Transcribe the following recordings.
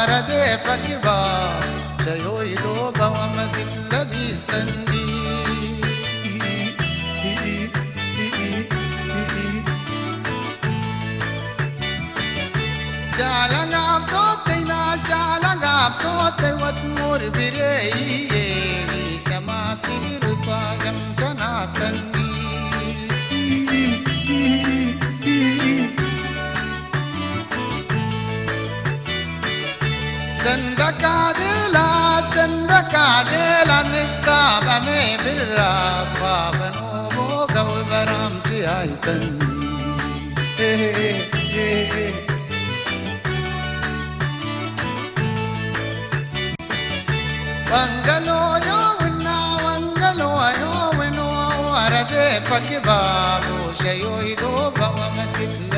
नारदेफकिवा जयो इदो भवमसिल्लभिस्तन्वी चालगाप्सो तैना चालगाप्सो तैवत् मोर्भिरेयि एवि समासि विरूपा कञ्चनातन् سند كعديلا سند كعديلا نستعبمي بالراب بابا نوبوك وبرامتي عيتن إيه إيه إيه إيه వంగలో యోవిన్న వంగలో అయోవినో వరదే పకి బాబు శయోయిదో భవమసిద్ధి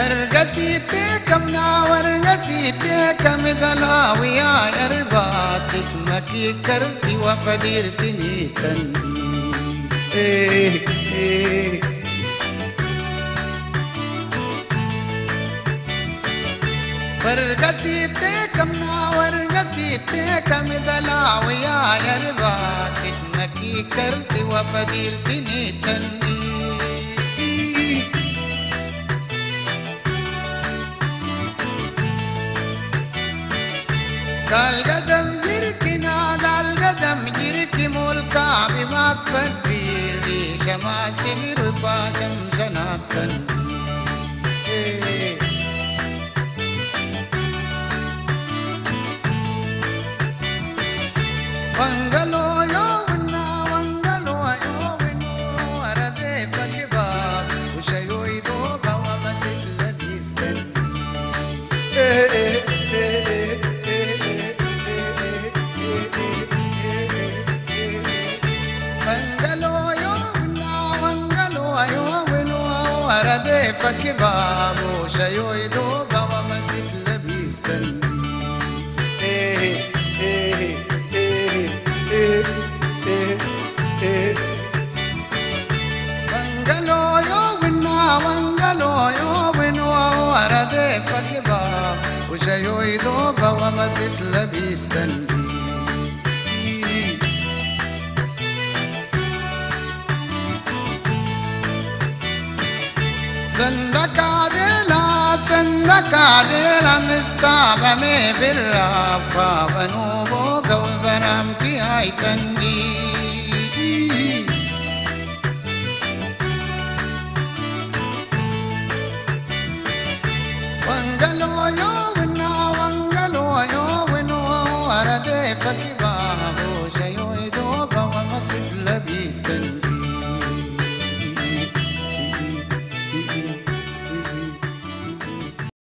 هرغسي بكم نا ورغسي بكم دلا ويا كرتي وفديرتني تندي إيه إيه فرغسي بكم نا ورغسي بكم كرتي وفديرتني تندي கால்கதம் இருக்கு நாதால்கதம் இருக்கு மூல் காவிமாக் பற்றி வீஷமா சிறு பாசம் சனாத்தன். Bangalore fakibaa usha yoo idoo bawama sit labiistan Sandakaadela sandakaadela nistaabame birraa baabanuu booga baraamti haayitanii. Wangaloo yoo winnaa wangaloo yoo winnoo aradee fakki baaboo shayoo idoo bawama sit labiistan.